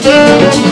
Thank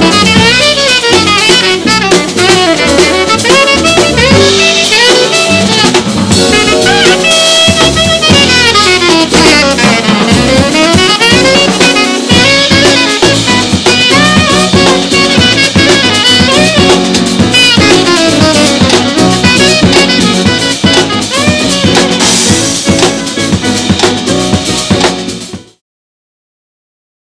Música